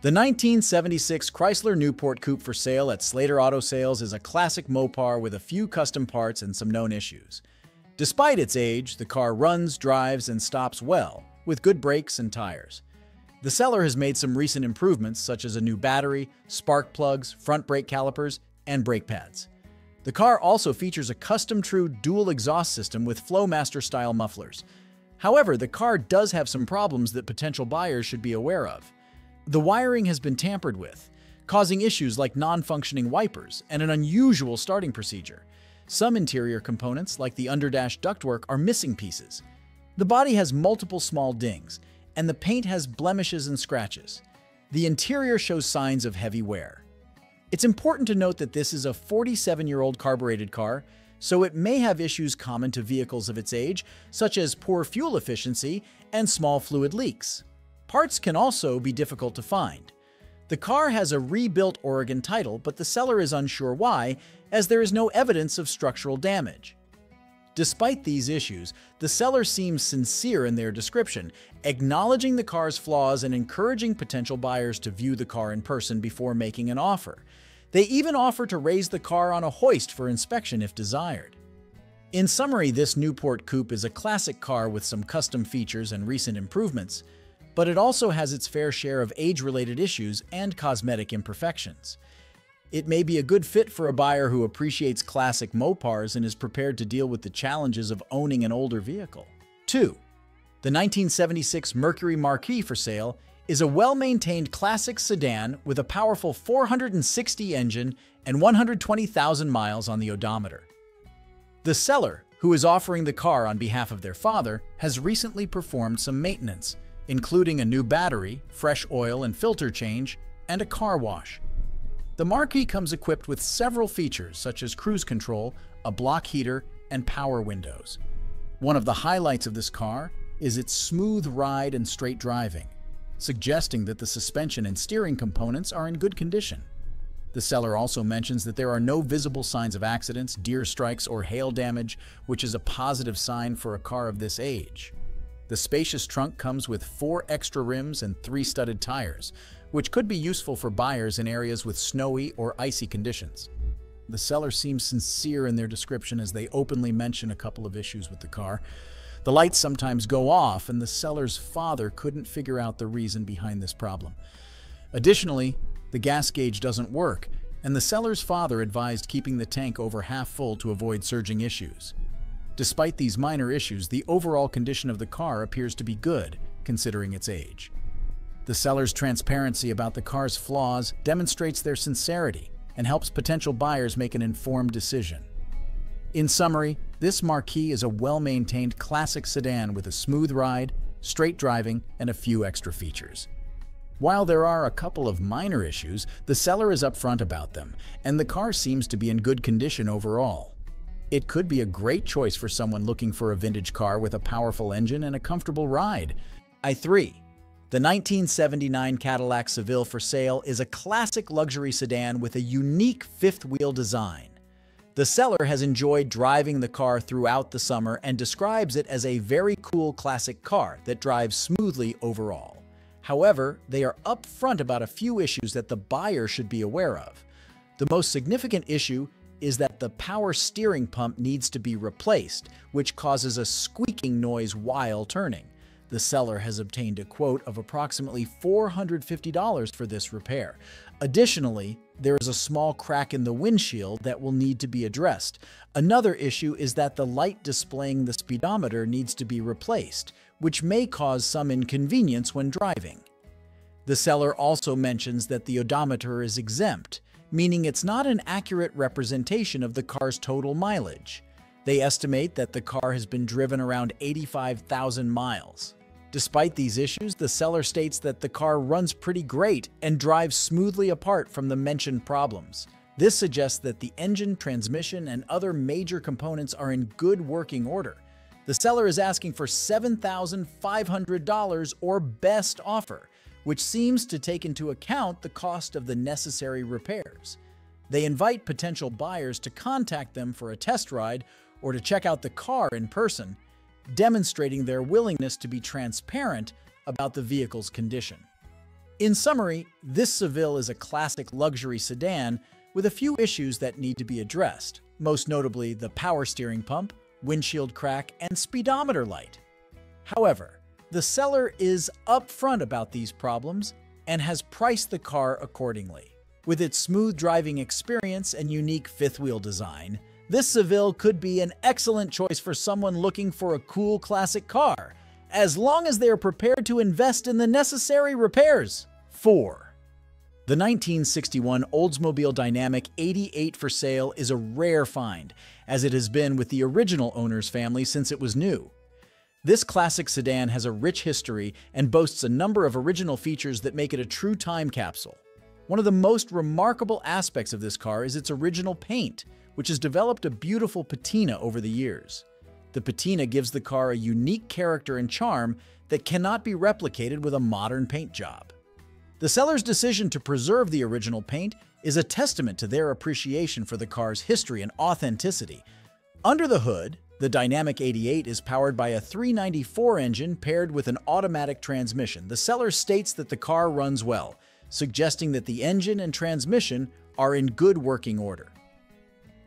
The 1976 Chrysler Newport Coupe for sale at Slater Auto Sales is a classic Mopar with a few custom parts and some known issues. Despite its age, the car runs, drives, and stops well, with good brakes and tires. The seller has made some recent improvements such as a new battery, spark plugs, front brake calipers, and brake pads. The car also features a custom true dual exhaust system with Flowmaster-style mufflers. However, the car does have some problems that potential buyers should be aware of. The wiring has been tampered with, causing issues like non-functioning wipers and an unusual starting procedure. Some interior components, like the underdash ductwork, are missing pieces. The body has multiple small dings, and the paint has blemishes and scratches. The interior shows signs of heavy wear. It's important to note that this is a 47-year-old carbureted car, so it may have issues common to vehicles of its age, such as poor fuel efficiency and small fluid leaks. Parts can also be difficult to find. The car has a rebuilt Oregon title, but the seller is unsure why, as there is no evidence of structural damage. Despite these issues, the seller seems sincere in their description, acknowledging the car's flaws and encouraging potential buyers to view the car in person before making an offer. They even offer to raise the car on a hoist for inspection if desired. In summary, this Newport Coupe is a classic car with some custom features and recent improvements, but it also has its fair share of age-related issues and cosmetic imperfections. It may be a good fit for a buyer who appreciates classic Mopars and is prepared to deal with the challenges of owning an older vehicle. 2. The 1976 Mercury Marquis for sale is a well-maintained classic sedan with a powerful 460 engine and 120,000 miles on the odometer. The seller, who is offering the car on behalf of their father, has recently performed some maintenance, including a new battery, fresh oil and filter change, and a car wash. The Marquis comes equipped with several features such as cruise control, a block heater, and power windows. One of the highlights of this car is its smooth ride and straight driving, suggesting that the suspension and steering components are in good condition. The seller also mentions that there are no visible signs of accidents, deer strikes, or hail damage, which is a positive sign for a car of this age. The spacious trunk comes with four extra rims and three studded tires, which could be useful for buyers in areas with snowy or icy conditions. The seller seems sincere in their description as they openly mention a couple of issues with the car. The lights sometimes go off, and the seller's father couldn't figure out the reason behind this problem. Additionally, the gas gauge doesn't work, and the seller's father advised keeping the tank over half full to avoid surging issues. Despite these minor issues, the overall condition of the car appears to be good, considering its age. The seller's transparency about the car's flaws demonstrates their sincerity and helps potential buyers make an informed decision. In summary, this Marquis is a well-maintained classic sedan with a smooth ride, straight driving, and a few extra features. While there are a couple of minor issues, the seller is upfront about them, and the car seems to be in good condition overall. It could be a great choice for someone looking for a vintage car with a powerful engine and a comfortable ride. i3. The 1979 Cadillac Seville for sale is a classic luxury sedan with a unique fifth-wheel design. The seller has enjoyed driving the car throughout the summer and describes it as a very cool classic car that drives smoothly overall. However, they are upfront about a few issues that the buyer should be aware of. The most significant issue is that the power steering pump needs to be replaced, which causes a squeaking noise while turning. The seller has obtained a quote of approximately $450 for this repair. Additionally, there is a small crack in the windshield that will need to be addressed. Another issue is that the light displaying the speedometer needs to be replaced, which may cause some inconvenience when driving. The seller also mentions that the odometer is exempt, meaning it's not an accurate representation of the car's total mileage. They estimate that the car has been driven around 85,000 miles. Despite these issues, the seller states that the car runs pretty great and drives smoothly apart from the mentioned problems. This suggests that the engine, transmission, and other major components are in good working order. The seller is asking for $7,500 or best offer, which seems to take into account the cost of the necessary repairs. They invite potential buyers to contact them for a test ride or to check out the car in person, demonstrating their willingness to be transparent about the vehicle's condition. In summary, this Seville is a classic luxury sedan with a few issues that need to be addressed, most notably the power steering pump, windshield crack, and speedometer light. However, the seller is upfront about these problems and has priced the car accordingly. With its smooth driving experience and unique fifth-wheel design, this Seville could be an excellent choice for someone looking for a cool classic car, as long as they are prepared to invest in the necessary repairs. 4. The 1961 Oldsmobile Dynamic 88 for sale is a rare find, as it has been with the original owner's family since it was new. This classic sedan has a rich history and boasts a number of original features that make it a true time capsule. One of the most remarkable aspects of this car is its original paint, which has developed a beautiful patina over the years. The patina gives the car a unique character and charm that cannot be replicated with a modern paint job. The seller's decision to preserve the original paint is a testament to their appreciation for the car's history and authenticity. Under the hood, the Dynamic 88 is powered by a 394 engine paired with an automatic transmission. The seller states that the car runs well, suggesting that the engine and transmission are in good working order.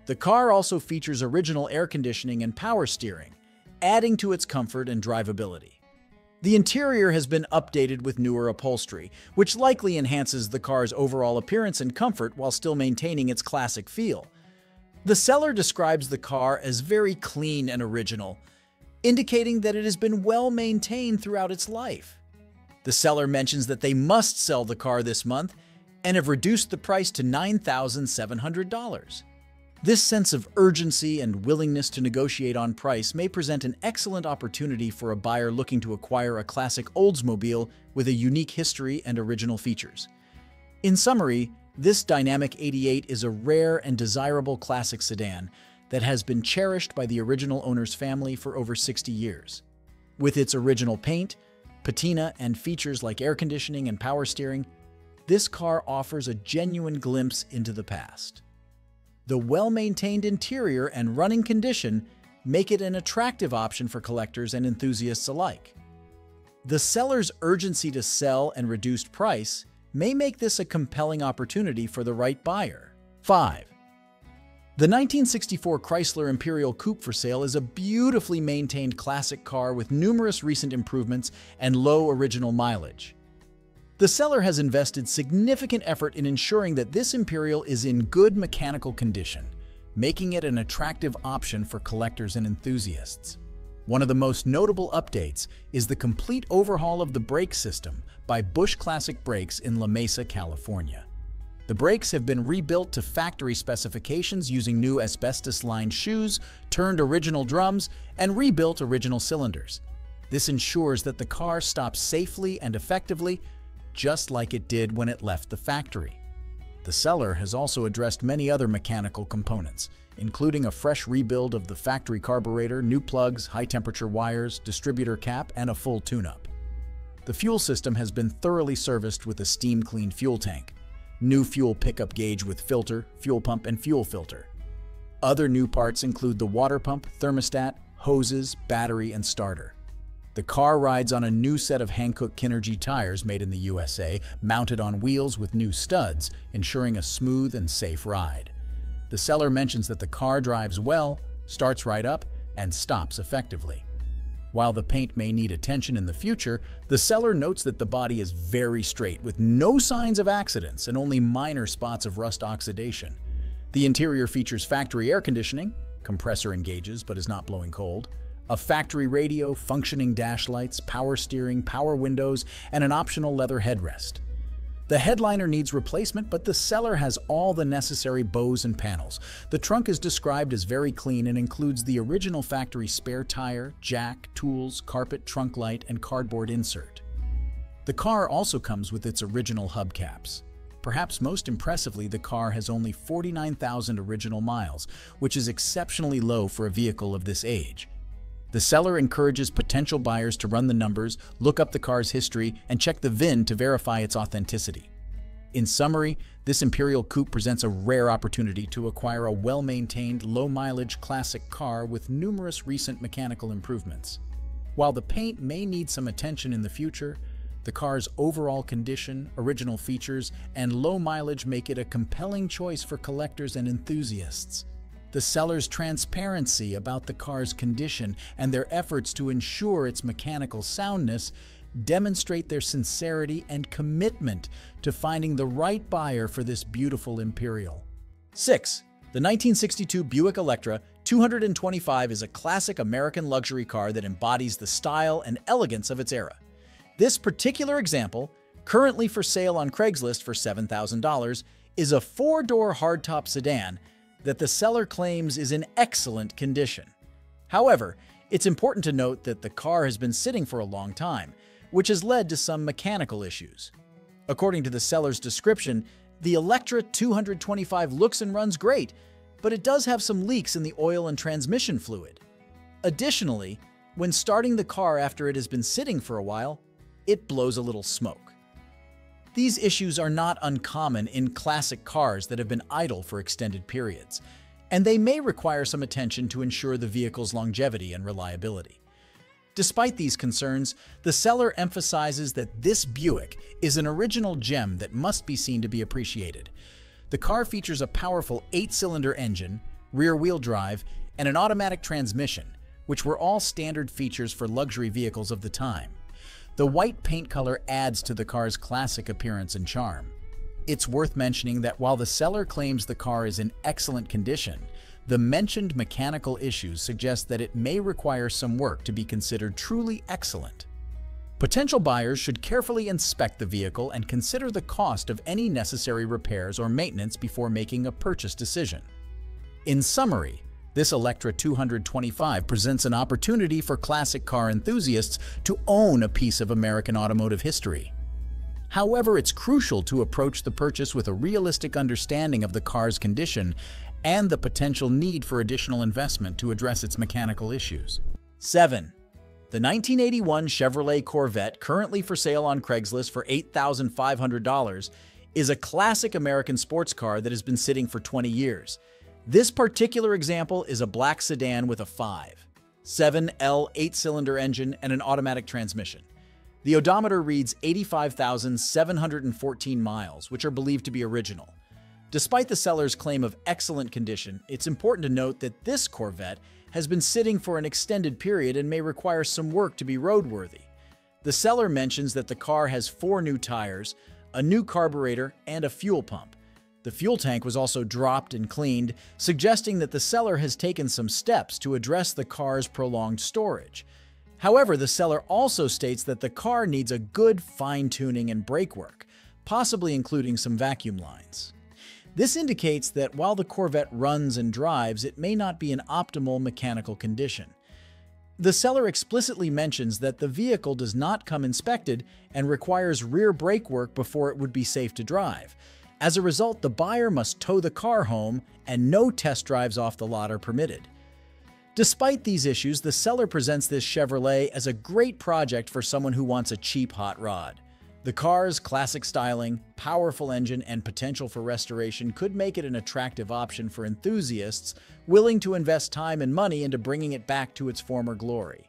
The car also features original air conditioning and power steering, adding to its comfort and drivability. The interior has been updated with newer upholstery, which likely enhances the car's overall appearance and comfort while still maintaining its classic feel. The seller describes the car as very clean and original, indicating that it has been well maintained throughout its life. The seller mentions that they must sell the car this month and have reduced the price to $9,700. This sense of urgency and willingness to negotiate on price may present an excellent opportunity for a buyer looking to acquire a classic Oldsmobile with a unique history and original features. In summary, this Dynamic 88 is a rare and desirable classic sedan that has been cherished by the original owner's family for over 60 years. With its original paint, patina, and features like air conditioning and power steering, this car offers a genuine glimpse into the past. The well-maintained interior and running condition make it an attractive option for collectors and enthusiasts alike. The seller's urgency to sell and reduced price may make this a compelling opportunity for the right buyer. 5. The 1964 Chrysler Imperial Coupe for sale is a beautifully maintained classic car with numerous recent improvements and low original mileage. The seller has invested significant effort in ensuring that this Imperial is in good mechanical condition, making it an attractive option for collectors and enthusiasts. One of the most notable updates is the complete overhaul of the brake system by Bush Classic Brakes in La Mesa, California. The brakes have been rebuilt to factory specifications using new asbestos-lined shoes, turned original drums, and rebuilt original cylinders. This ensures that the car stops safely and effectively, just like it did when it left the factory. The seller has also addressed many other mechanical components, including a fresh rebuild of the factory carburetor, new plugs, high-temperature wires, distributor cap, and a full tune-up. The fuel system has been thoroughly serviced with a steam-cleaned fuel tank, new fuel pickup gauge with filter, fuel pump, and fuel filter. Other new parts include the water pump, thermostat, hoses, battery, and starter. The car rides on a new set of Hankook Kinergy tires made in the USA, mounted on wheels with new studs, ensuring a smooth and safe ride. The seller mentions that the car drives well, starts right up, and stops effectively. While the paint may need attention in the future, the seller notes that the body is very straight with no signs of accidents and only minor spots of rust oxidation. The interior features factory air conditioning, compressor engages but is not blowing cold, a factory radio, functioning dash lights, power steering, power windows, and an optional leather headrest. The headliner needs replacement, but the seller has all the necessary bows and panels. The trunk is described as very clean and includes the original factory spare tire, jack, tools, carpet, trunk light, and cardboard insert. The car also comes with its original hubcaps. Perhaps most impressively, the car has only 49,000 original miles, which is exceptionally low for a vehicle of this age. The seller encourages potential buyers to run the numbers, look up the car's history, and check the VIN to verify its authenticity. In summary, this Imperial Coupe presents a rare opportunity to acquire a well-maintained, low-mileage classic car with numerous recent mechanical improvements. While the paint may need some attention in the future, The car's overall condition, original features, and low mileage make it a compelling choice for collectors and enthusiasts. The seller's transparency about the car's condition and their efforts to ensure its mechanical soundness demonstrate their sincerity and commitment to finding the right buyer for this beautiful Imperial. 6. The 1962 Buick Electra 225 is a classic American luxury car that embodies the style and elegance of its era. This particular example, currently for sale on Craigslist for $7,000, is a four-door hardtop sedan that the seller claims is in excellent condition. However, it's important to note that the car has been sitting for a long time, which has led to some mechanical issues. According to the seller's description, the Electra 225 looks and runs great, but it does have some leaks in the oil and transmission fluid. Additionally, when starting the car after it has been sitting for a while, it blows a little smoke. These issues are not uncommon in classic cars that have been idle for extended periods, and they may require some attention to ensure the vehicle's longevity and reliability. Despite these concerns, the seller emphasizes that this Buick is an original gem that must be seen to be appreciated. The car features a powerful eight-cylinder engine, rear-wheel drive, and an automatic transmission, which were all standard features for luxury vehicles of the time. The white paint color adds to the car's classic appearance and charm. It's worth mentioning that while the seller claims the car is in excellent condition, the mentioned mechanical issues suggest that it may require some work to be considered truly excellent. Potential buyers should carefully inspect the vehicle and consider the cost of any necessary repairs or maintenance before making a purchase decision. In summary, this Electra 225 presents an opportunity for classic car enthusiasts to own a piece of American automotive history. However, it's crucial to approach the purchase with a realistic understanding of the car's condition and the potential need for additional investment to address its mechanical issues. 7. The 1981 Chevrolet Corvette, currently for sale on Craigslist for $8,500, is a classic American sports car that has been sitting for 20 years. This particular example is a black sedan with a 5, 7L 8-cylinder engine and an automatic transmission. The odometer reads 85,714 miles, which are believed to be original. Despite the seller's claim of excellent condition, it's important to note that this Corvette has been sitting for an extended period and may require some work to be roadworthy. The seller mentions that the car has four new tires, a new carburetor, and a fuel pump. The fuel tank was also dropped and cleaned, suggesting that the seller has taken some steps to address the car's prolonged storage. However, the seller also states that the car needs a good fine-tuning and brake work, possibly including some vacuum lines. This indicates that while the Corvette runs and drives, it may not be in optimal mechanical condition. The seller explicitly mentions that the vehicle does not come inspected and requires rear brake work before it would be safe to drive. As a result, the buyer must tow the car home and no test drives off the lot are permitted. Despite these issues, the seller presents this Chevrolet as a great project for someone who wants a cheap hot rod. The car's classic styling, powerful engine, and potential for restoration could make it an attractive option for enthusiasts willing to invest time and money into bringing it back to its former glory.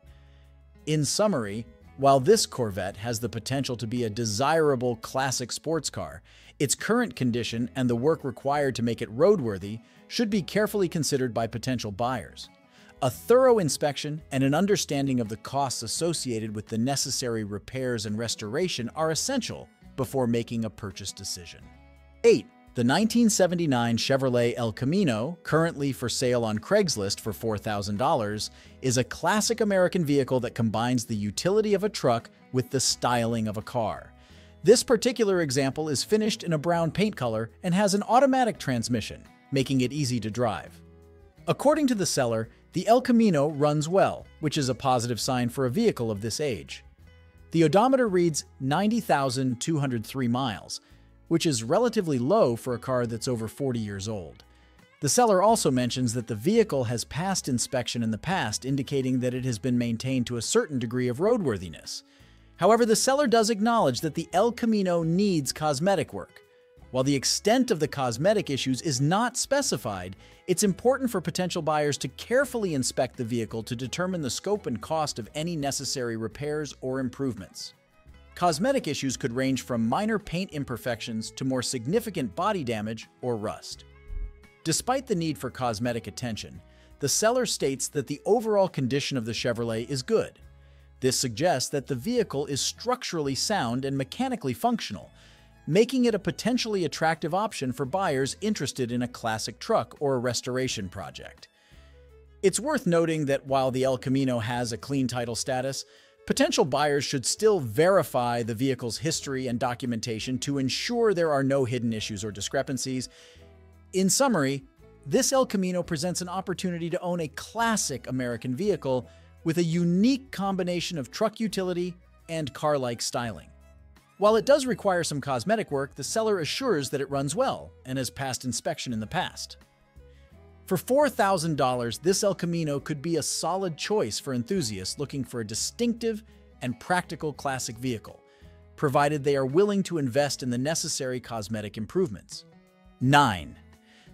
In summary, while this Corvette has the potential to be a desirable classic sports car, its current condition and the work required to make it roadworthy should be carefully considered by potential buyers. A thorough inspection and an understanding of the costs associated with the necessary repairs and restoration are essential before making a purchase decision. 8. The 1979 Chevrolet El Camino, currently for sale on Craigslist for $4,000, is a classic American vehicle that combines the utility of a truck with the styling of a car. This particular example is finished in a brown paint color and has an automatic transmission, making it easy to drive. According to the seller, the El Camino runs well, which is a positive sign for a vehicle of this age. The odometer reads 90,203 miles, which is relatively low for a car that's over 40 years old. The seller also mentions that the vehicle has passed inspection in the past, indicating that it has been maintained to a certain degree of roadworthiness. However, the seller does acknowledge that the El Camino needs cosmetic work, while the extent of the cosmetic issues is not specified, it's important for potential buyers to carefully inspect the vehicle to determine the scope and cost of any necessary repairs or improvements. Cosmetic issues could range from minor paint imperfections to more significant body damage or rust. Despite the need for cosmetic attention, the seller states that the overall condition of the Chevrolet is good. This suggests that the vehicle is structurally sound and mechanically functional, making it a potentially attractive option for buyers interested in a classic truck or a restoration project. It's worth noting that while the El Camino has a clean title status, potential buyers should still verify the vehicle's history and documentation to ensure there are no hidden issues or discrepancies. In summary, this El Camino presents an opportunity to own a classic American vehicle with a unique combination of truck utility and car-like styling. While it does require some cosmetic work, the seller assures that it runs well and has passed inspection in the past. For $4,000, this El Camino could be a solid choice for enthusiasts looking for a distinctive and practical classic vehicle, provided they are willing to invest in the necessary cosmetic improvements. 9.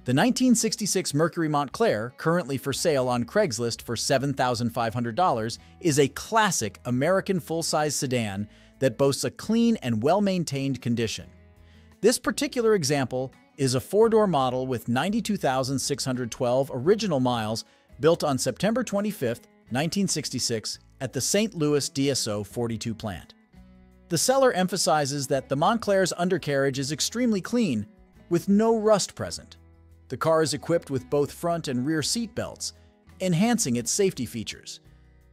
The 1966 Mercury Montclair, currently for sale on Craigslist for $7,500, is a classic American full-size sedan that boasts a clean and well-maintained condition. This particular example is a four-door model with 92,612 original miles built on September 25, 1966 at the St. Louis DSO 42 plant. The seller emphasizes that the Montclair's undercarriage is extremely clean, with no rust present. The car is equipped with both front and rear seat belts, enhancing its safety features.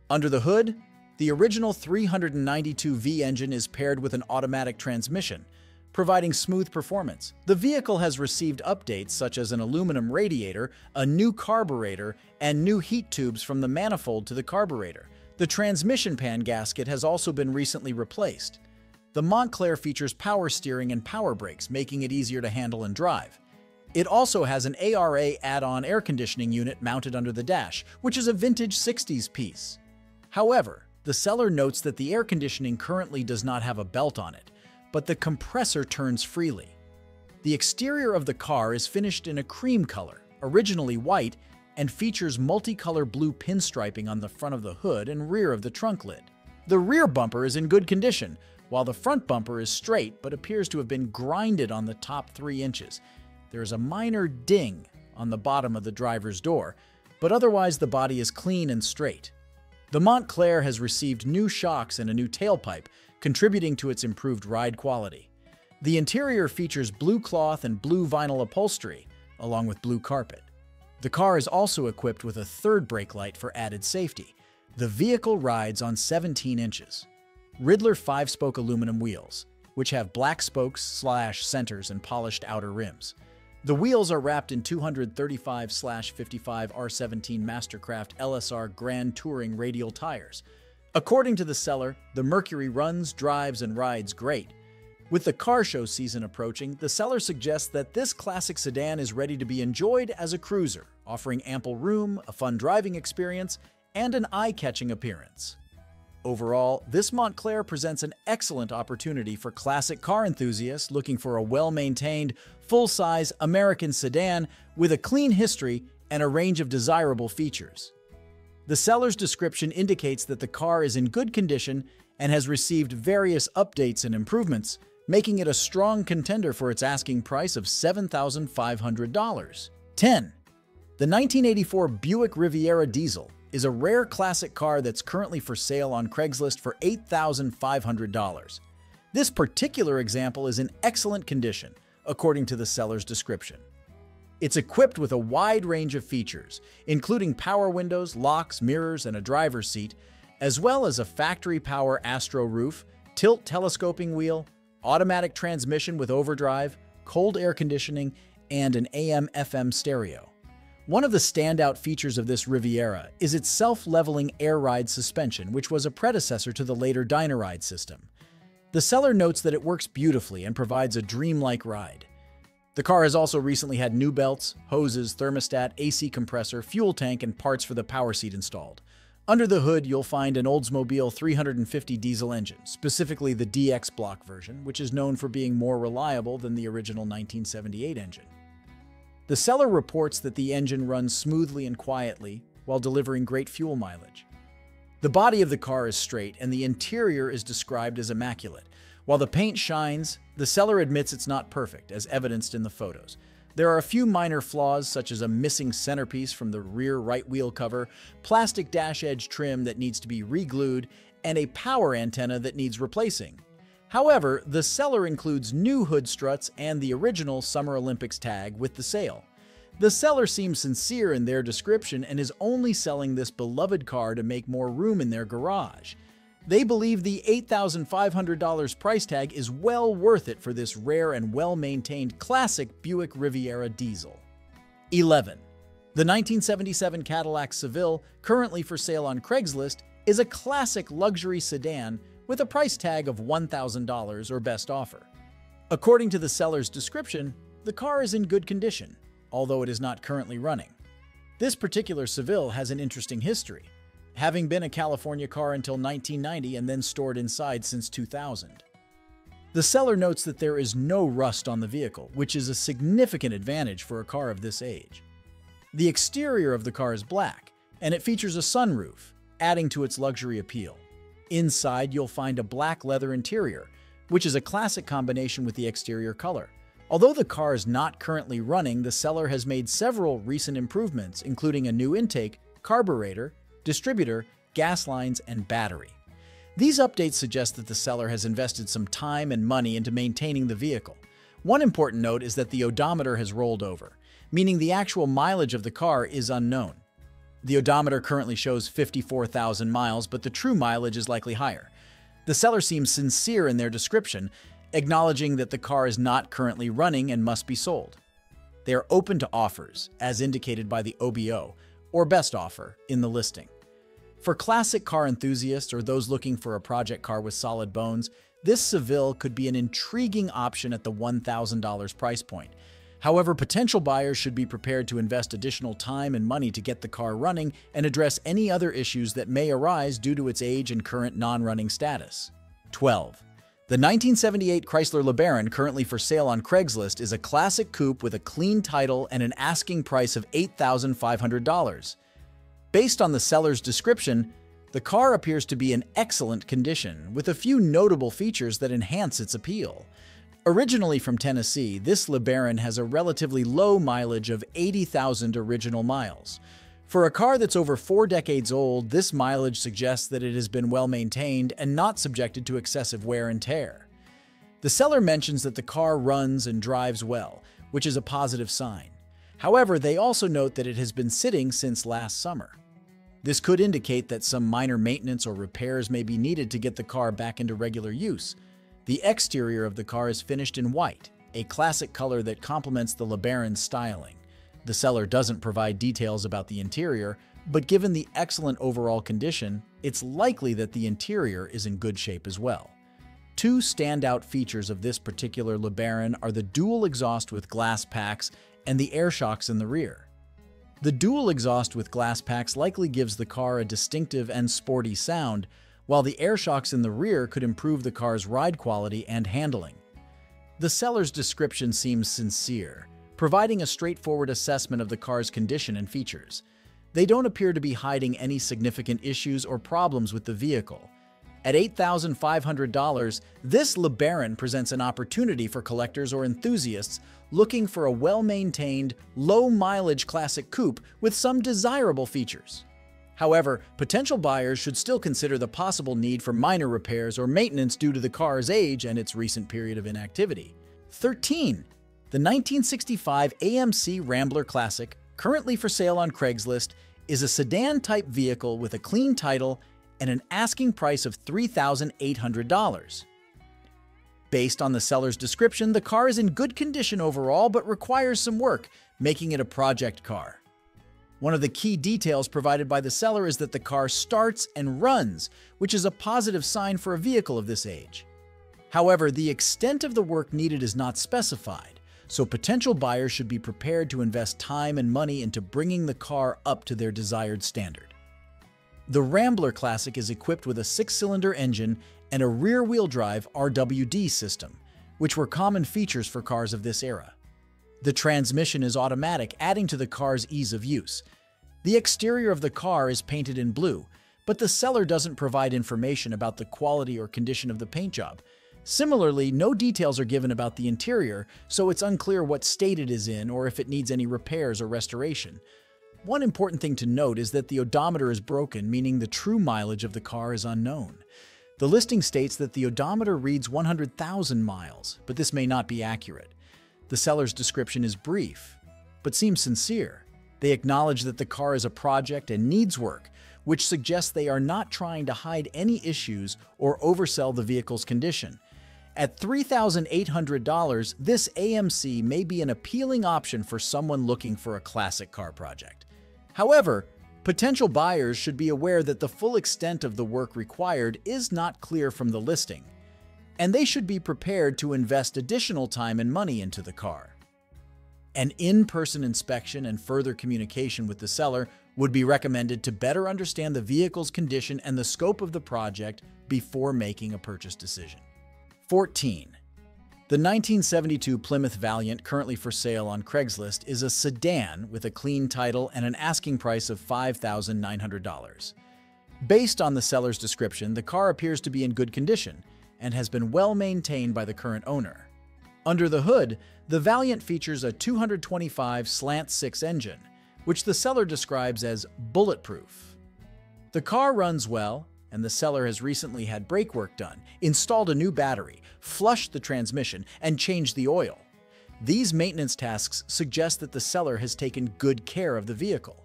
Under the hood, the original 392V engine is paired with an automatic transmission, providing smooth performance. The vehicle has received updates such as an aluminum radiator, a new carburetor, and new heat tubes from the manifold to the carburetor. The transmission pan gasket has also been recently replaced. The Montclair features power steering and power brakes, making it easier to handle and drive. It also has an ARA add-on air conditioning unit mounted under the dash, which is a vintage 60s piece. However, the seller notes that the air conditioning currently does not have a belt on it, but the compressor turns freely. The exterior of the car is finished in a cream color, originally white, and features multicolor blue pinstriping on the front of the hood and rear of the trunk lid. The rear bumper is in good condition, while the front bumper is straight but appears to have been grinded on the top 3 inches, there is a minor ding on the bottom of the driver's door, but otherwise the body is clean and straight. The Montclair has received new shocks and a new tailpipe, contributing to its improved ride quality. The interior features blue cloth and blue vinyl upholstery, along with blue carpet. The car is also equipped with a third brake light for added safety. The vehicle rides on 17 inches. Ridler 5-spoke aluminum wheels, which have black spokes slash centers and polished outer rims. The wheels are wrapped in 235-55 R17 Mastercraft LSR Grand Touring radial tires. According to the seller, the Mercury runs, drives, and rides great. With the car show season approaching, the seller suggests that this classic sedan is ready to be enjoyed as a cruiser, offering ample room, a fun driving experience, and an eye-catching appearance. Overall, this Montclair presents an excellent opportunity for classic car enthusiasts looking for a well-maintained, full-size American sedan with a clean history and a range of desirable features. The seller's description indicates that the car is in good condition and has received various updates and improvements, making it a strong contender for its asking price of $7,500. 10. The 1984 Buick Riviera Diesel is a rare classic car that's currently for sale on Craigslist for $8,500. This particular example is in excellent condition, according to the seller's description. It's equipped with a wide range of features, including power windows, locks, mirrors, and a driver's seat, as well as a factory power Astro roof, tilt telescoping wheel, automatic transmission with overdrive, cold air conditioning, and an AM-FM stereo. One of the standout features of this Riviera is its self-leveling air ride suspension, which was a predecessor to the later Dynaride system. The seller notes that it works beautifully and provides a dreamlike ride. The car has also recently had new belts, hoses, thermostat, AC compressor, fuel tank, and parts for the power seat installed. Under the hood, you'll find an Oldsmobile 350 diesel engine, specifically the DX block version, which is known for being more reliable than the original 1978 engine. The seller reports that the engine runs smoothly and quietly while delivering great fuel mileage. The body of the car is straight and the interior is described as immaculate. While the paint shines, the seller admits it's not perfect, as evidenced in the photos. There are a few minor flaws, such as a missing centerpiece from the rear right wheel cover, plastic dash edge trim that needs to be re-glued, and a power antenna that needs replacing. However, the seller includes new hood struts and the original Summer Olympics tag with the sale. The seller seems sincere in their description and is only selling this beloved car to make more room in their garage. They believe the $8,500 price tag is well worth it for this rare and well-maintained classic Buick Riviera diesel. 11. The 1977 Cadillac Seville, currently for sale on Craigslist, is a classic luxury sedan with a price tag of $1,000 or best offer. According to the seller's description, the car is in good condition, although it is not currently running. This particular Seville has an interesting history having been a California car until 1990 and then stored inside since 2000. The seller notes that there is no rust on the vehicle, which is a significant advantage for a car of this age. The exterior of the car is black, and it features a sunroof, adding to its luxury appeal. Inside, you'll find a black leather interior, which is a classic combination with the exterior color. Although the car is not currently running, the seller has made several recent improvements, including a new intake, carburetor, distributor, gas lines, and battery. These updates suggest that the seller has invested some time and money into maintaining the vehicle. One important note is that the odometer has rolled over, meaning the actual mileage of the car is unknown. The odometer currently shows 54,000 miles, but the true mileage is likely higher. The seller seems sincere in their description, acknowledging that the car is not currently running and must be sold. They are open to offers, as indicated by the OBO, or best offer, in the listing. For classic car enthusiasts or those looking for a project car with solid bones, this Seville could be an intriguing option at the $1,000 price point. However, potential buyers should be prepared to invest additional time and money to get the car running and address any other issues that may arise due to its age and current non-running status. 12. The 1978 Chrysler LeBaron currently for sale on Craigslist is a classic coupe with a clean title and an asking price of $8,500. Based on the seller's description, the car appears to be in excellent condition, with a few notable features that enhance its appeal. Originally from Tennessee, this LeBaron has a relatively low mileage of 80,000 original miles. For a car that's over four decades old, this mileage suggests that it has been well maintained and not subjected to excessive wear and tear. The seller mentions that the car runs and drives well, which is a positive sign. However, they also note that it has been sitting since last summer. This could indicate that some minor maintenance or repairs may be needed to get the car back into regular use. The exterior of the car is finished in white, a classic color that complements the LeBaron's styling. The seller doesn't provide details about the interior, but given the excellent overall condition, it's likely that the interior is in good shape as well. Two standout features of this particular LeBaron are the dual exhaust with glass packs and the air shocks in the rear. The dual exhaust with glass packs likely gives the car a distinctive and sporty sound, while the air shocks in the rear could improve the car's ride quality and handling. The seller's description seems sincere, providing a straightforward assessment of the car's condition and features. They don't appear to be hiding any significant issues or problems with the vehicle. At $8,500, this LeBaron presents an opportunity for collectors or enthusiasts looking for a well-maintained, low-mileage classic coupe with some desirable features. However, potential buyers should still consider the possible need for minor repairs or maintenance due to the car's age and its recent period of inactivity. 13. The 1965 AMC Rambler Classic, currently for sale on Craigslist, is a sedan-type vehicle with a clean title and an asking price of $3,800. Based on the seller's description, the car is in good condition overall but requires some work, making it a project car. One of the key details provided by the seller is that the car starts and runs, which is a positive sign for a vehicle of this age. However, the extent of the work needed is not specified, so potential buyers should be prepared to invest time and money into bringing the car up to their desired standard. The Rambler Classic is equipped with a six-cylinder engine and a rear-wheel drive RWD system, which were common features for cars of this era. The transmission is automatic, adding to the car's ease of use. The exterior of the car is painted in blue, but the seller doesn't provide information about the quality or condition of the paint job. Similarly, no details are given about the interior, so it's unclear what state it is in or if it needs any repairs or restoration. One important thing to note is that the odometer is broken, meaning the true mileage of the car is unknown. The listing states that the odometer reads 100,000 miles, but this may not be accurate. The seller's description is brief, but seems sincere. They acknowledge that the car is a project and needs work, which suggests they are not trying to hide any issues or oversell the vehicle's condition. At $3,800, this AMC may be an appealing option for someone looking for a classic car project. However, potential buyers should be aware that the full extent of the work required is not clear from the listing, and they should be prepared to invest additional time and money into the car. An in-person inspection and further communication with the seller would be recommended to better understand the vehicle's condition and the scope of the project before making a purchase decision. 14. The 1972 Plymouth Valiant currently for sale on Craigslist is a sedan with a clean title and an asking price of $5,900. Based on the seller's description, the car appears to be in good condition and has been well maintained by the current owner. Under the hood, the Valiant features a 225 slant 6 engine, which the seller describes as bulletproof. The car runs well and the seller has recently had brake work done, installed a new battery, flushed the transmission, and changed the oil. These maintenance tasks suggest that the seller has taken good care of the vehicle.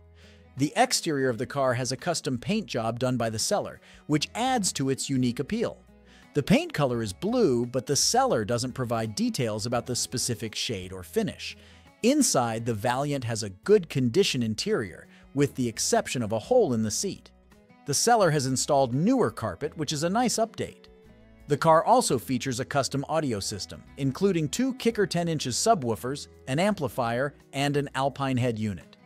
The exterior of the car has a custom paint job done by the seller, which adds to its unique appeal. The paint color is blue, but the seller doesn't provide details about the specific shade or finish. Inside, the Valiant has a good condition interior, with the exception of a hole in the seat. The seller has installed newer carpet, which is a nice update. The car also features a custom audio system, including two Kicker 10 inches subwoofers, an amplifier, and an Alpine head unit.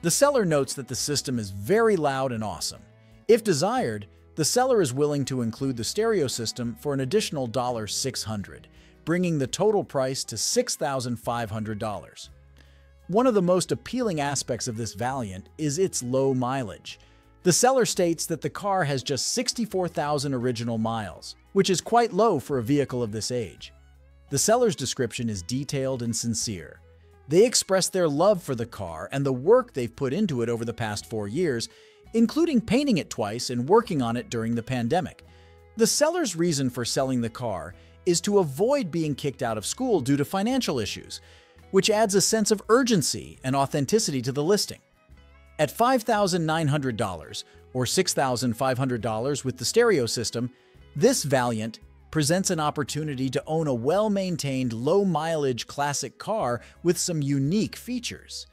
The seller notes that the system is very loud and awesome. If desired, the seller is willing to include the stereo system for an additional $600, bringing the total price to $6,500. One of the most appealing aspects of this Valiant is its low mileage. The seller states that the car has just 64,000 original miles, which is quite low for a vehicle of this age. The seller's description is detailed and sincere. They express their love for the car and the work they've put into it over the past four years, including painting it twice and working on it during the pandemic. The seller's reason for selling the car is to avoid being kicked out of school due to financial issues, which adds a sense of urgency and authenticity to the listing. At $5,900 or $6,500 with the stereo system, this Valiant presents an opportunity to own a well-maintained, low-mileage classic car with some unique features.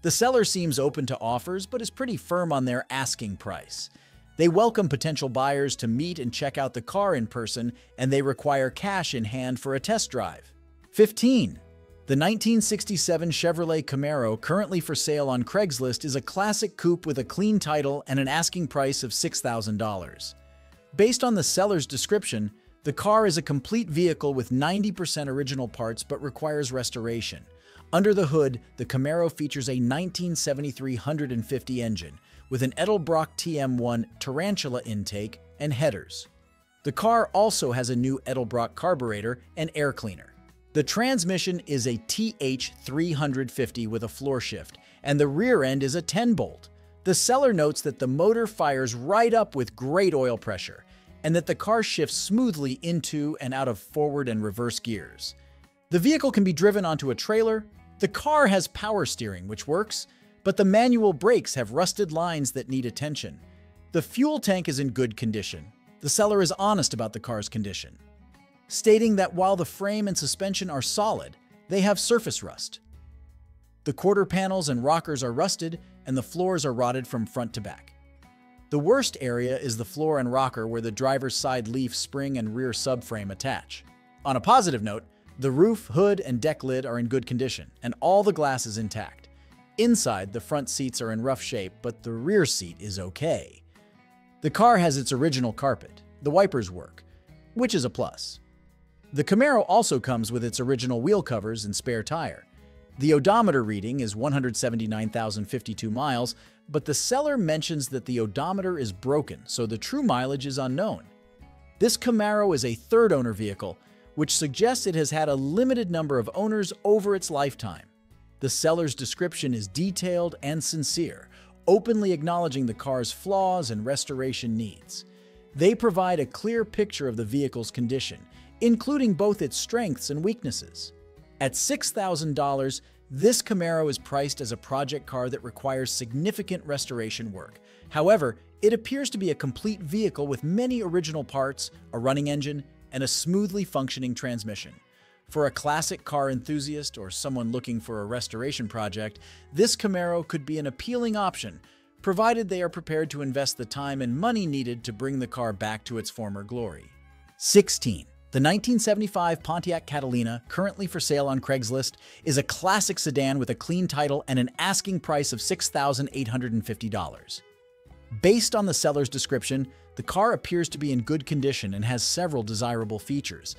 The seller seems open to offers but is pretty firm on their asking price. They welcome potential buyers to meet and check out the car in person, and they require cash in hand for a test drive. 15. The 1967 Chevrolet Camaro currently for sale on Craigslist is a classic coupe with a clean title and an asking price of $6,000. Based on the seller's description, the car is a complete vehicle with 90% original parts but requires restoration. Under the hood, the Camaro features a 1973 150 engine with an Edelbrock TM1 Tarantula intake and headers. The car also has a new Edelbrock carburetor and air cleaner. The transmission is a TH350 with a floor shift, and the rear end is a 10-bolt. The seller notes that the motor fires right up with great oil pressure, and that the car shifts smoothly into and out of forward and reverse gears. The vehicle can be driven onto a trailer. The car has power steering, which works, but the manual brakes have rusted lines that need attention. The fuel tank is in good condition. The seller is honest about the car's condition stating that while the frame and suspension are solid, they have surface rust. The quarter panels and rockers are rusted, and the floors are rotted from front to back. The worst area is the floor and rocker where the driver's side leaf spring and rear subframe attach. On a positive note, the roof, hood, and deck lid are in good condition, and all the glass is intact. Inside, the front seats are in rough shape, but the rear seat is okay. The car has its original carpet, the wipers work, which is a plus. The Camaro also comes with its original wheel covers and spare tire. The odometer reading is 179,052 miles, but the seller mentions that the odometer is broken, so the true mileage is unknown. This Camaro is a third owner vehicle, which suggests it has had a limited number of owners over its lifetime. The seller's description is detailed and sincere, openly acknowledging the car's flaws and restoration needs. They provide a clear picture of the vehicle's condition, including both its strengths and weaknesses. At $6,000, this Camaro is priced as a project car that requires significant restoration work. However, it appears to be a complete vehicle with many original parts, a running engine, and a smoothly functioning transmission. For a classic car enthusiast or someone looking for a restoration project, this Camaro could be an appealing option, provided they are prepared to invest the time and money needed to bring the car back to its former glory. 16. The 1975 Pontiac Catalina, currently for sale on Craigslist, is a classic sedan with a clean title and an asking price of $6,850. Based on the seller's description, the car appears to be in good condition and has several desirable features.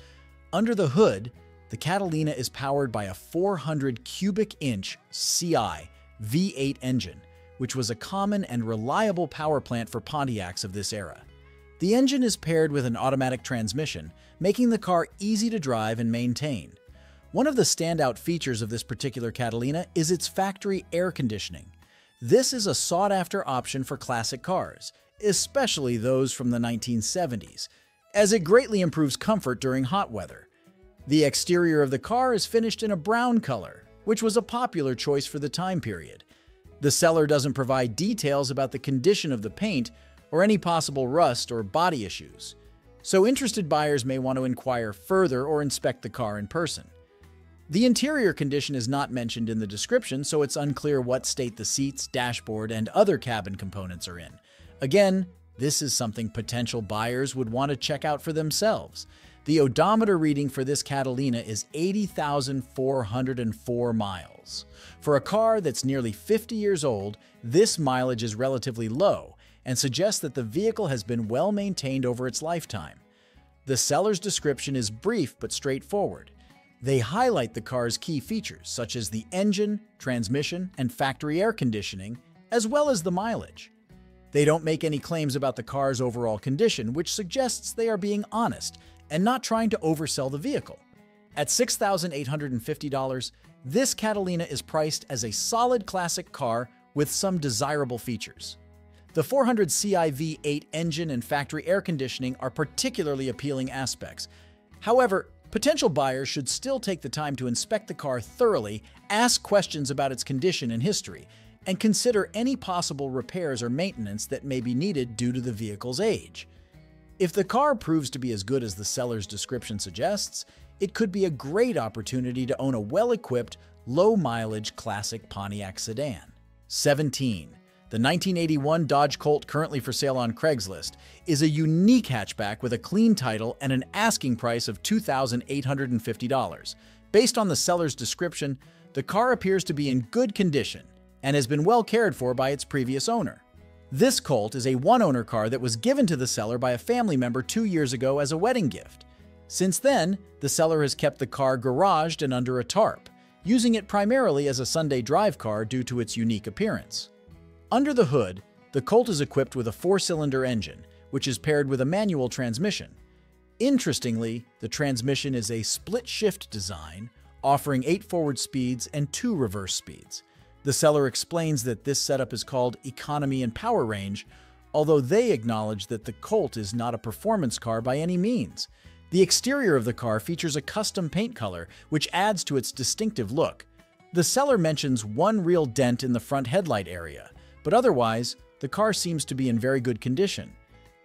Under the hood, the Catalina is powered by a 400 cubic inch CI V8 engine, which was a common and reliable power plant for Pontiacs of this era. The engine is paired with an automatic transmission, making the car easy to drive and maintain. One of the standout features of this particular Catalina is its factory air conditioning. This is a sought-after option for classic cars, especially those from the 1970s, as it greatly improves comfort during hot weather. The exterior of the car is finished in a brown color, which was a popular choice for the time period. The seller doesn't provide details about the condition of the paint or any possible rust or body issues, so interested buyers may want to inquire further or inspect the car in person. The interior condition is not mentioned in the description, so it's unclear what state the seats, dashboard, and other cabin components are in. Again, this is something potential buyers would want to check out for themselves. The odometer reading for this Catalina is 80,404 miles. For a car that's nearly 50 years old, this mileage is relatively low and suggests that the vehicle has been well maintained over its lifetime. The seller's description is brief but straightforward. They highlight the car's key features, such as the engine, transmission, and factory air conditioning, as well as the mileage. They don't make any claims about the car's overall condition, which suggests they are being honest and not trying to oversell the vehicle. At $6,850, this Catalina is priced as a solid classic car with some desirable features. The 400 CI V8 engine and factory air conditioning are particularly appealing aspects. However, potential buyers should still take the time to inspect the car thoroughly, ask questions about its condition and history, and consider any possible repairs or maintenance that may be needed due to the vehicle's age. If the car proves to be as good as the seller's description suggests, it could be a great opportunity to own a well-equipped, low-mileage classic Pontiac sedan. 17. The 1981 Dodge Colt currently for sale on Craigslist is a unique hatchback with a clean title and an asking price of $2,850. Based on the seller's description, the car appears to be in good condition and has been well cared for by its previous owner. This Colt is a one-owner car that was given to the seller by a family member two years ago as a wedding gift. Since then, the seller has kept the car garaged and under a tarp, using it primarily as a Sunday drive car due to its unique appearance. Under the hood, the Colt is equipped with a four-cylinder engine, which is paired with a manual transmission. Interestingly, the transmission is a split-shift design, offering eight forward speeds and two reverse speeds. The seller explains that this setup is called economy and power range, although they acknowledge that the Colt is not a performance car by any means. The exterior of the car features a custom paint color, which adds to its distinctive look. The seller mentions one real dent in the front headlight area, but otherwise, the car seems to be in very good condition.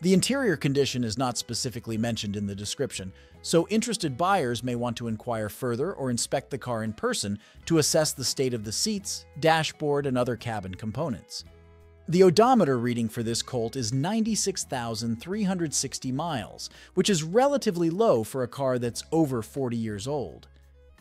The interior condition is not specifically mentioned in the description, so interested buyers may want to inquire further or inspect the car in person to assess the state of the seats, dashboard, and other cabin components. The odometer reading for this Colt is 96,360 miles, which is relatively low for a car that's over 40 years old.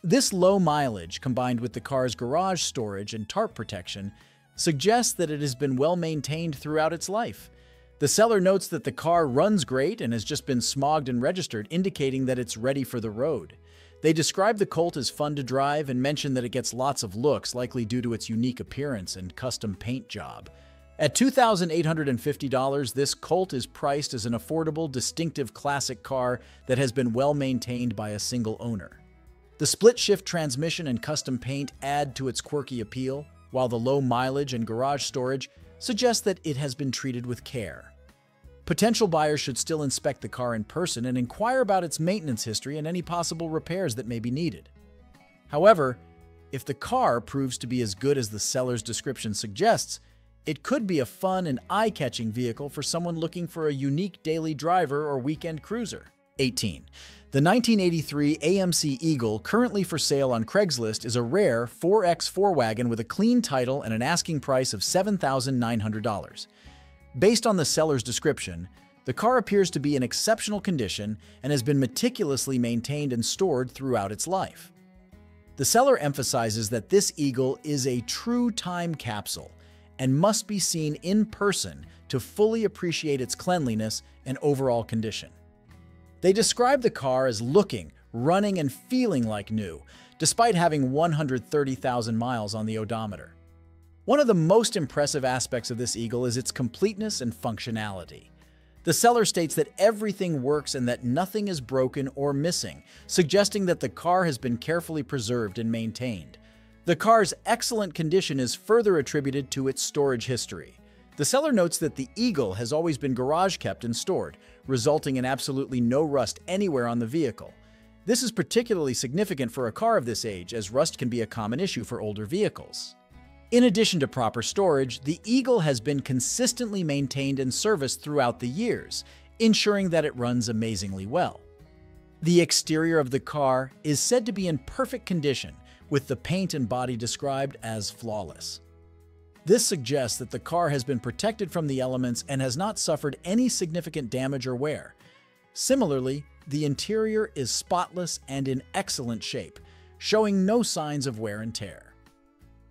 This low mileage, combined with the car's garage storage and tarp protection, suggests that it has been well maintained throughout its life. The seller notes that the car runs great and has just been smogged and registered, indicating that it's ready for the road. They describe the Colt as fun to drive and mention that it gets lots of looks, likely due to its unique appearance and custom paint job. At $2,850, this Colt is priced as an affordable, distinctive classic car that has been well maintained by a single owner. The split-shift transmission and custom paint add to its quirky appeal, while the low mileage and garage storage suggest that it has been treated with care. Potential buyers should still inspect the car in person and inquire about its maintenance history and any possible repairs that may be needed. However, if the car proves to be as good as the seller's description suggests, it could be a fun and eye-catching vehicle for someone looking for a unique daily driver or weekend cruiser. 18. The 1983 AMC Eagle, currently for sale on Craigslist, is a rare 4X4 wagon with a clean title and an asking price of $7,900. Based on the seller's description, the car appears to be in exceptional condition and has been meticulously maintained and stored throughout its life. The seller emphasizes that this Eagle is a true time capsule and must be seen in person to fully appreciate its cleanliness and overall condition. They describe the car as looking, running, and feeling like new, despite having 130,000 miles on the odometer. One of the most impressive aspects of this Eagle is its completeness and functionality. The seller states that everything works and that nothing is broken or missing, suggesting that the car has been carefully preserved and maintained. The car's excellent condition is further attributed to its storage history. The seller notes that the Eagle has always been garage kept and stored, resulting in absolutely no rust anywhere on the vehicle. This is particularly significant for a car of this age, as rust can be a common issue for older vehicles. In addition to proper storage, the Eagle has been consistently maintained and serviced throughout the years, ensuring that it runs amazingly well. The exterior of the car is said to be in perfect condition, with the paint and body described as flawless. This suggests that the car has been protected from the elements and has not suffered any significant damage or wear. Similarly, the interior is spotless and in excellent shape, showing no signs of wear and tear.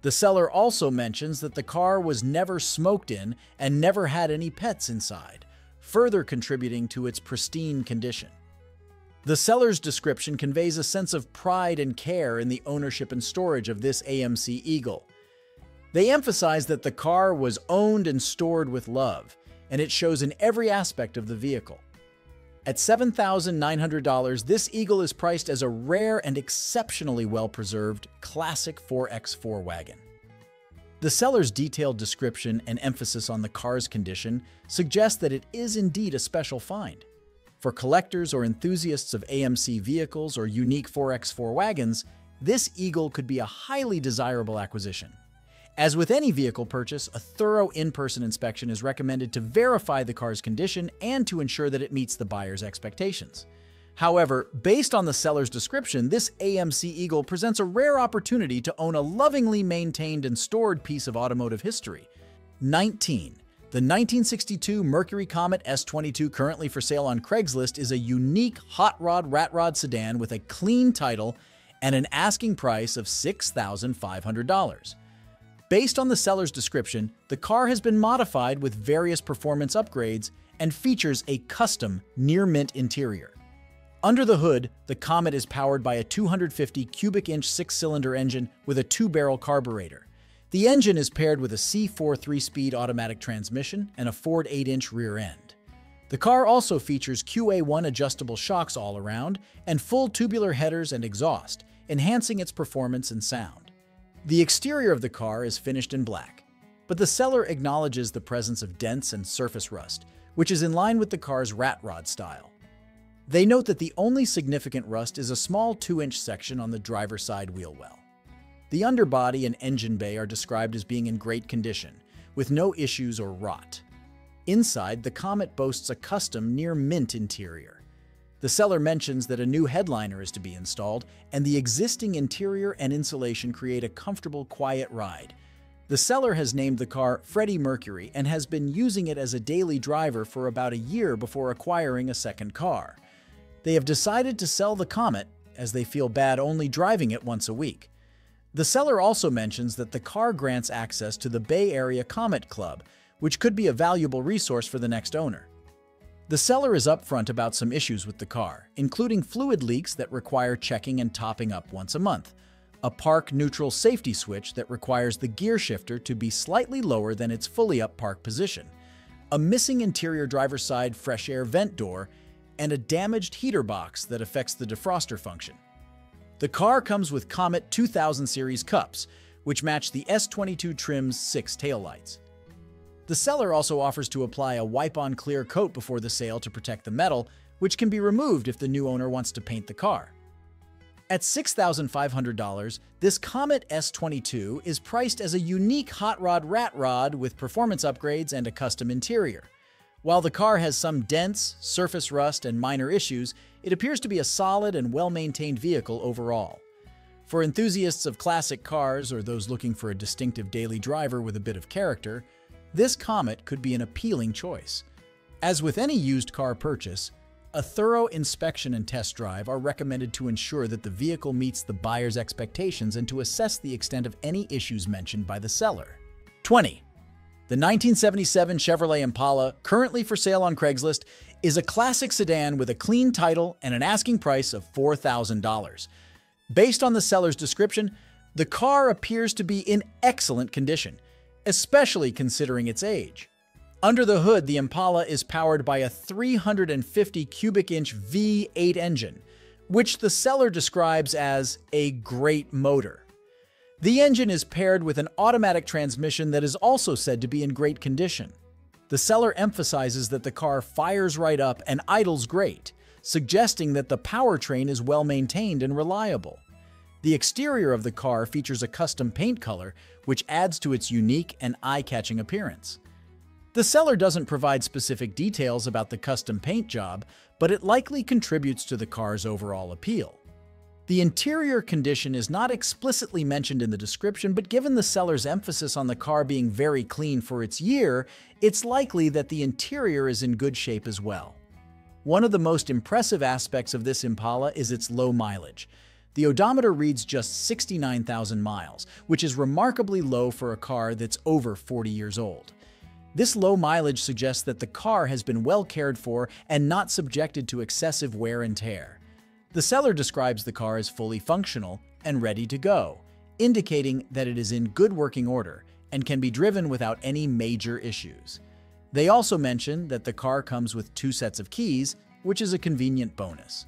The seller also mentions that the car was never smoked in and never had any pets inside, further contributing to its pristine condition. The seller's description conveys a sense of pride and care in the ownership and storage of this AMC Eagle. They emphasize that the car was owned and stored with love, and it shows in every aspect of the vehicle. At $7,900, this Eagle is priced as a rare and exceptionally well-preserved classic 4X4 wagon. The seller's detailed description and emphasis on the car's condition suggest that it is indeed a special find. For collectors or enthusiasts of AMC vehicles or unique 4X4 wagons, this Eagle could be a highly desirable acquisition. As with any vehicle purchase, a thorough in-person inspection is recommended to verify the car's condition and to ensure that it meets the buyer's expectations. However, based on the seller's description, this AMC Eagle presents a rare opportunity to own a lovingly maintained and stored piece of automotive history. 19. The 1962 Mercury Comet S22 currently for sale on Craigslist is a unique hot rod rat rod sedan with a clean title and an asking price of $6,500. Based on the seller's description, the car has been modified with various performance upgrades and features a custom near-mint interior. Under the hood, the Comet is powered by a 250 cubic inch six-cylinder engine with a two-barrel carburetor. The engine is paired with a C4 3-speed automatic transmission and a Ford 8-inch rear end. The car also features QA1 adjustable shocks all around and full tubular headers and exhaust, enhancing its performance and sound. The exterior of the car is finished in black, but the seller acknowledges the presence of dents and surface rust, which is in line with the car's rat rod style. They note that the only significant rust is a small 2-inch section on the driver's side wheel well. The underbody and engine bay are described as being in great condition, with no issues or rot. Inside, the Comet boasts a custom near-mint interior, the seller mentions that a new headliner is to be installed, and the existing interior and insulation create a comfortable, quiet ride. The seller has named the car Freddie Mercury and has been using it as a daily driver for about a year before acquiring a second car. They have decided to sell the Comet as they feel bad only driving it once a week. The seller also mentions that the car grants access to the Bay Area Comet Club, which could be a valuable resource for the next owner. The seller is upfront about some issues with the car, including fluid leaks that require checking and topping up once a month, a park neutral safety switch that requires the gear shifter to be slightly lower than its fully up park position, a missing interior driver's side fresh air vent door, and a damaged heater box that affects the defroster function. The car comes with Comet 2000 series cups, which match the S22 trim's six taillights. The seller also offers to apply a wipe-on clear coat before the sale to protect the metal, which can be removed if the new owner wants to paint the car. At $6,500, this Comet S22 is priced as a unique hot rod rat rod with performance upgrades and a custom interior. While the car has some dents, surface rust, and minor issues, it appears to be a solid and well-maintained vehicle overall. For enthusiasts of classic cars or those looking for a distinctive daily driver with a bit of character, this Comet could be an appealing choice. As with any used car purchase, a thorough inspection and test drive are recommended to ensure that the vehicle meets the buyer's expectations and to assess the extent of any issues mentioned by the seller. 20. The 1977 Chevrolet Impala, currently for sale on Craigslist, is a classic sedan with a clean title and an asking price of $4,000. Based on the seller's description, the car appears to be in excellent condition especially considering its age. Under the hood, the Impala is powered by a 350 cubic inch V8 engine, which the seller describes as a great motor. The engine is paired with an automatic transmission that is also said to be in great condition. The seller emphasizes that the car fires right up and idles great, suggesting that the powertrain is well maintained and reliable. The exterior of the car features a custom paint color, which adds to its unique and eye-catching appearance. The seller doesn't provide specific details about the custom paint job, but it likely contributes to the car's overall appeal. The interior condition is not explicitly mentioned in the description, but given the seller's emphasis on the car being very clean for its year, it's likely that the interior is in good shape as well. One of the most impressive aspects of this Impala is its low mileage. The odometer reads just 69,000 miles, which is remarkably low for a car that's over 40 years old. This low mileage suggests that the car has been well cared for and not subjected to excessive wear and tear. The seller describes the car as fully functional and ready to go, indicating that it is in good working order and can be driven without any major issues. They also mention that the car comes with two sets of keys, which is a convenient bonus.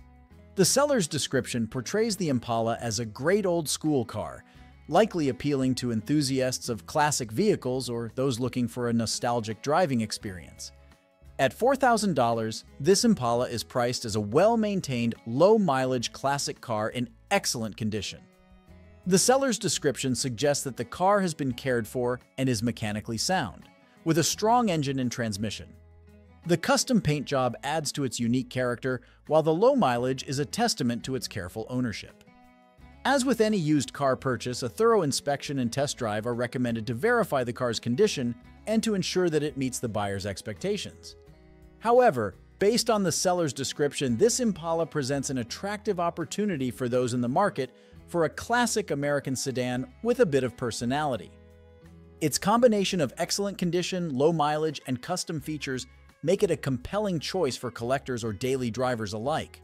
The seller's description portrays the Impala as a great old school car, likely appealing to enthusiasts of classic vehicles or those looking for a nostalgic driving experience. At $4,000, this Impala is priced as a well-maintained, low-mileage classic car in excellent condition. The seller's description suggests that the car has been cared for and is mechanically sound, with a strong engine and transmission. The custom paint job adds to its unique character, while the low mileage is a testament to its careful ownership. As with any used car purchase, a thorough inspection and test drive are recommended to verify the car's condition and to ensure that it meets the buyer's expectations. However, based on the seller's description, this Impala presents an attractive opportunity for those in the market for a classic American sedan with a bit of personality. Its combination of excellent condition, low mileage, and custom features make it a compelling choice for collectors or daily drivers alike.